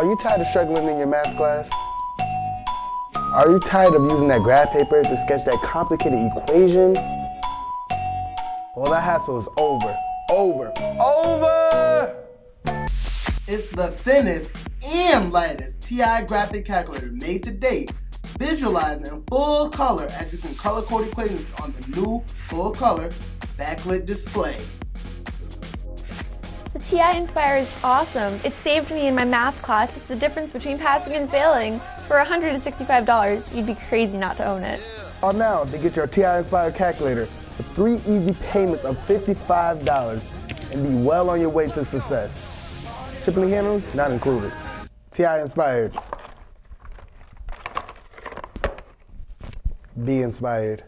Are you tired of struggling in your math class? Are you tired of using that graph paper to sketch that complicated equation? Well, that hassle is over, over, over! It's the thinnest and lightest TI graphic calculator made to date, visualizing in full color as you can color code equations on the new full color backlit display. TI Nspire is awesome. It saved me in my math class. It's the difference between passing and failing. For $165, you'd be crazy not to own it. Call now to get your TI Nspire calculator with three easy payments of $55 and be well on your way to success. Shipping and handling not included. TI inspired. Be inspired.